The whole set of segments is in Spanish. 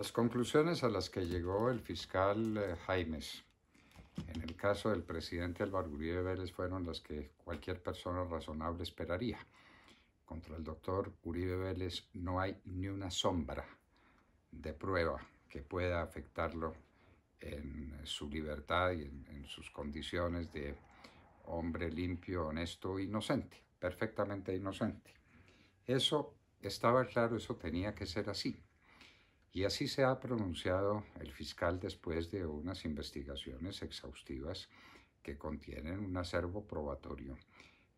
Las conclusiones a las que llegó el fiscal eh, Jaimes en el caso del presidente Álvaro Uribe Vélez fueron las que cualquier persona razonable esperaría. Contra el doctor Uribe Vélez no hay ni una sombra de prueba que pueda afectarlo en su libertad y en, en sus condiciones de hombre limpio, honesto, inocente, perfectamente inocente. Eso estaba claro, eso tenía que ser así. Y así se ha pronunciado el fiscal después de unas investigaciones exhaustivas que contienen un acervo probatorio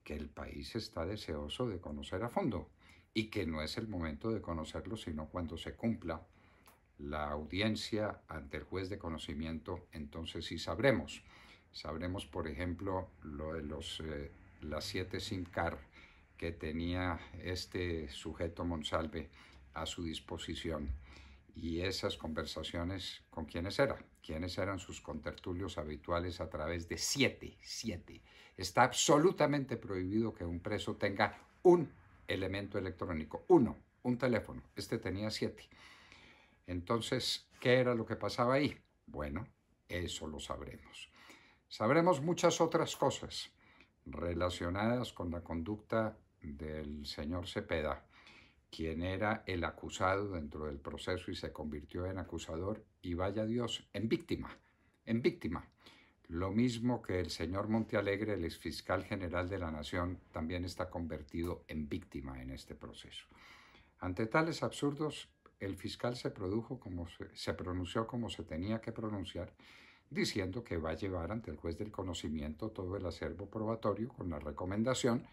que el país está deseoso de conocer a fondo y que no es el momento de conocerlo sino cuando se cumpla la audiencia ante el juez de conocimiento, entonces sí sabremos. Sabremos, por ejemplo, lo de los, eh, las siete SIM car que tenía este sujeto Monsalve a su disposición y esas conversaciones con quiénes eran, quiénes eran sus contertulios habituales a través de siete, siete. Está absolutamente prohibido que un preso tenga un elemento electrónico, uno, un teléfono. Este tenía siete. Entonces, ¿qué era lo que pasaba ahí? Bueno, eso lo sabremos. Sabremos muchas otras cosas relacionadas con la conducta del señor Cepeda quien era el acusado dentro del proceso y se convirtió en acusador, y vaya Dios, en víctima, en víctima. Lo mismo que el señor Montealegre, el exfiscal general de la Nación, también está convertido en víctima en este proceso. Ante tales absurdos, el fiscal se, produjo como se, se pronunció como se tenía que pronunciar, diciendo que va a llevar ante el juez del conocimiento todo el acervo probatorio con la recomendación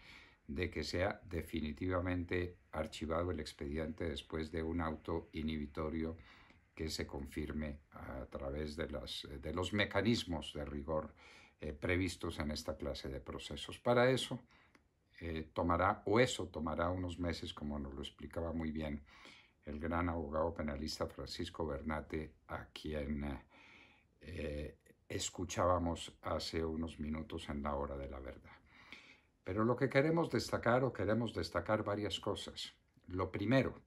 de que sea definitivamente archivado el expediente después de un auto inhibitorio que se confirme a través de, las, de los mecanismos de rigor eh, previstos en esta clase de procesos. Para eso eh, tomará, o eso tomará unos meses, como nos lo explicaba muy bien el gran abogado penalista Francisco Bernate, a quien eh, escuchábamos hace unos minutos en la hora de la verdad. Pero lo que queremos destacar o queremos destacar varias cosas. Lo primero,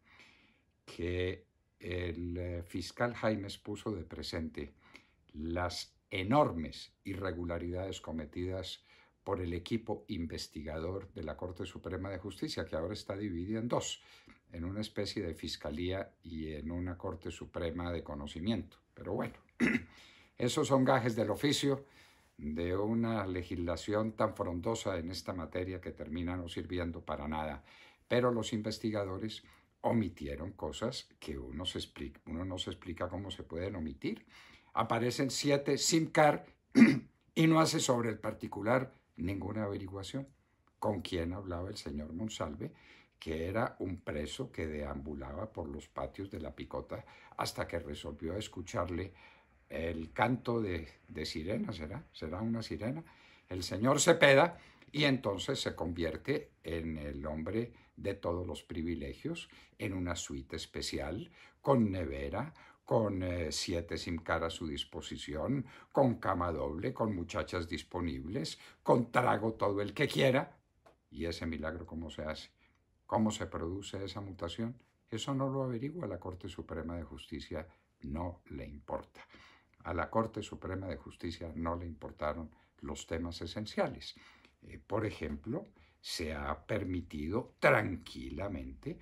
que el eh, fiscal Jaimes puso de presente las enormes irregularidades cometidas por el equipo investigador de la Corte Suprema de Justicia, que ahora está dividida en dos, en una especie de fiscalía y en una Corte Suprema de Conocimiento. Pero bueno, esos son gajes del oficio de una legislación tan frondosa en esta materia que termina no sirviendo para nada. Pero los investigadores omitieron cosas que uno, no se explica cómo se pueden omitir. Aparecen siete SIM card y no hace sobre el particular ninguna averiguación. ¿Con quién hablaba el señor Monsalve? que era un preso que deambulaba por los patios de la picota hasta que resolvió escucharle el canto de, sirena, ¿será? ¿Será una sirena? El señor Cepeda y entonces se convierte en el hombre de todos los privilegios, en una suite especial, con nevera, con eh, siete SIM a su disposición, con cama doble, con muchachas disponibles, con trago todo el que quiera. ¿Y ese milagro cómo se hace? ¿Cómo se produce esa mutación? Eso no lo averigua la Corte Suprema de Justicia, no le importa a la Corte Suprema de Justicia no le importaron los temas esenciales. Eh, por ejemplo, se ha permitido tranquilamente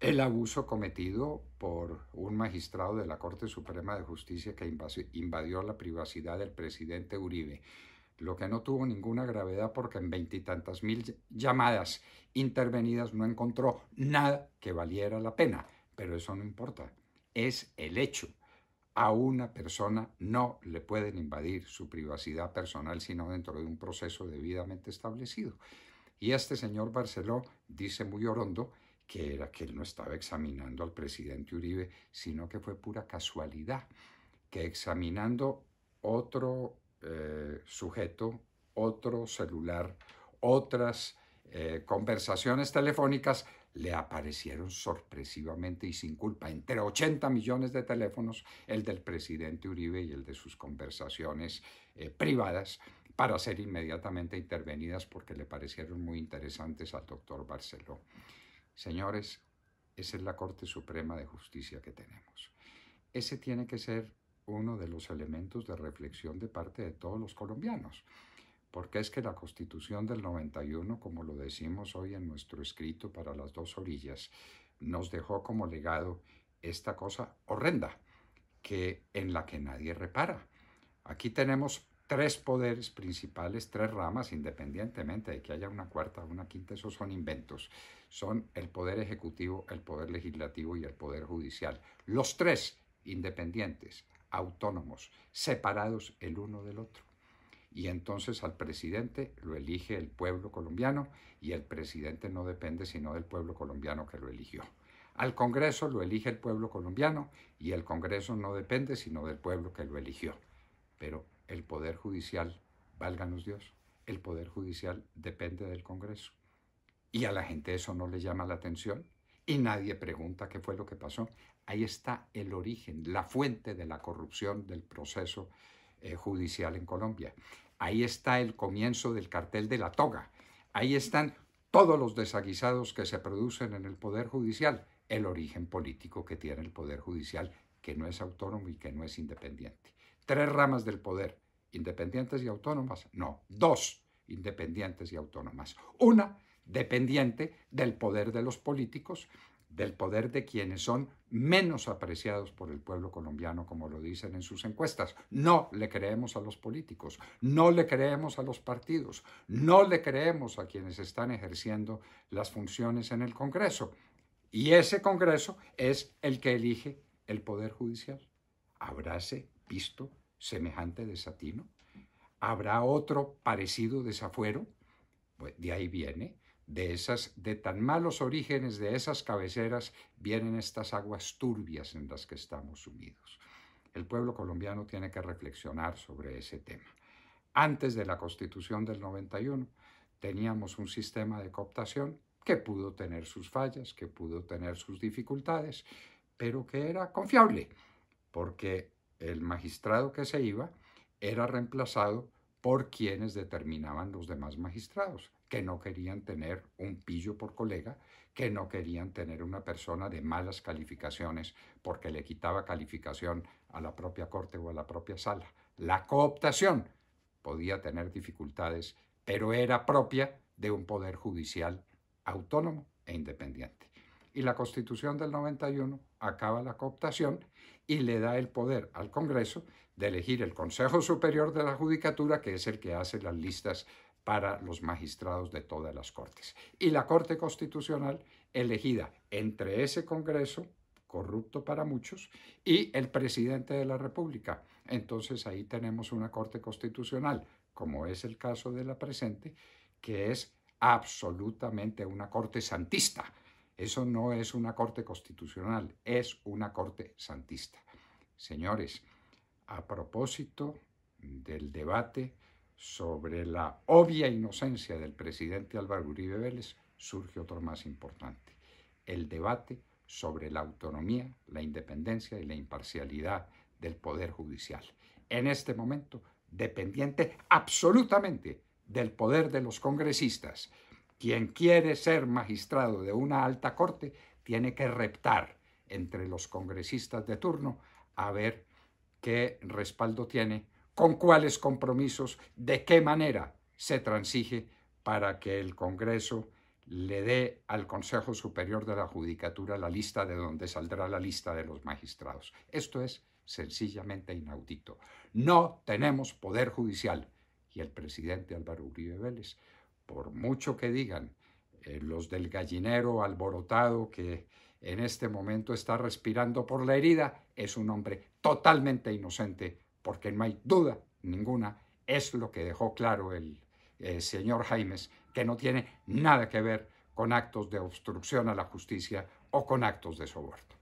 el abuso cometido por un magistrado de la Corte Suprema de Justicia que invadió la privacidad del presidente Uribe, lo que no tuvo ninguna gravedad porque en veintitantas mil llamadas intervenidas no encontró nada que valiera la pena, pero eso no importa, es el hecho a una persona no le pueden invadir su privacidad personal sino dentro de un proceso debidamente establecido. Y este señor Barceló dice muy orondo que era que él no estaba examinando al presidente Uribe, sino que fue pura casualidad, que examinando otro eh, sujeto, otro celular, otras eh, conversaciones telefónicas, le aparecieron sorpresivamente y sin culpa, entre 80 millones de teléfonos, el del presidente Uribe y el de sus conversaciones eh, privadas, para ser inmediatamente intervenidas porque le parecieron muy interesantes al doctor Barceló. Señores, Esa es la Corte Suprema de Justicia que tenemos. Ese tiene que ser uno de los elementos de reflexión de parte de todos los colombianos, porque es que la Constitución del 91, como lo decimos hoy en nuestro escrito para las dos orillas, nos dejó como legado esta cosa horrenda, que en la que nadie repara. Aquí tenemos tres poderes principales, tres ramas, independientemente de que haya una cuarta o una quinta, esos son inventos. Son el poder ejecutivo, el poder legislativo y el poder judicial. Los tres independientes, autónomos, separados el uno del otro. Y entonces al presidente lo elige el pueblo colombiano y el presidente no depende sino del pueblo colombiano que lo eligió. Al Congreso lo elige el pueblo colombiano y el Congreso no depende sino del pueblo que lo eligió. Pero el Poder Judicial, válganos Dios, el Poder Judicial depende del Congreso. Y a la gente eso no le llama la atención y nadie pregunta qué fue lo que pasó. Ahí está el origen, la fuente de la corrupción del proceso eh, judicial en Colombia. Ahí está el comienzo del cartel de la toga. Ahí están todos los desaguisados que se producen en el Poder Judicial, el origen político que tiene el Poder Judicial, que no es autónomo y que no es independiente. Tres ramas del poder, independientes y autónomas. No, dos independientes y autónomas. Una dependiente del poder de los políticos, del poder de quienes son menos apreciados por el pueblo colombiano, como lo dicen en sus encuestas. No le creemos a los políticos, no le creemos a los partidos, no le creemos a quienes están ejerciendo las funciones en el Congreso. Y ese Congreso es el que elige el Poder Judicial. Habráse visto semejante desatino. ¿Habrá otro parecido desafuero? De ahí viene de esas, de tan malos orígenes de esas cabeceras, vienen estas aguas turbias en las que estamos sumidos. El pueblo colombiano tiene que reflexionar sobre ese tema. Antes de la Constitución del 91 teníamos un sistema de cooptación que pudo tener sus fallas, que pudo tener sus dificultades, pero que era confiable, porque el magistrado que se iba era reemplazado por quienes determinaban los demás magistrados, que no querían tener un pillo por colega, que no querían tener una persona de malas calificaciones porque le quitaba calificación a la propia corte o a la propia sala. La cooptación podía tener dificultades, pero era propia de un poder judicial autónomo e independiente. Y la Constitución del 91 acaba la cooptación y le da el poder al Congreso de elegir el Consejo Superior de la Judicatura, que es el que hace las listas para los magistrados de todas las Cortes. Y la Corte Constitucional elegida entre ese Congreso, corrupto para muchos, y el presidente de la República. Entonces ahí tenemos una Corte Constitucional, como es el caso de la presente, que es absolutamente una Corte santista. Eso no es una Corte Constitucional, es una Corte santista. Señores, a propósito del debate sobre la obvia inocencia del presidente Álvaro Uribe Vélez, surge otro más importante, el debate sobre la autonomía, la independencia y la imparcialidad del Poder Judicial. En este momento, dependiente absolutamente del poder de los congresistas. Quien quiere ser magistrado de una alta corte tiene que reptar entre los congresistas de turno a ver qué respaldo tiene, con cuáles compromisos, de qué manera se transige para que el Congreso le dé al Consejo Superior de la Judicatura la lista de donde saldrá la lista de los magistrados. Esto es sencillamente inaudito. No tenemos poder judicial. Y el presidente Álvaro Uribe Vélez, por mucho que digan eh, los del gallinero alborotado que en este momento está respirando por la herida, es un hombre totalmente inocente, porque no hay duda ninguna, es lo que dejó claro el eh, señor Jaimes, que no tiene nada que ver con actos de obstrucción a la justicia o con actos de soborno.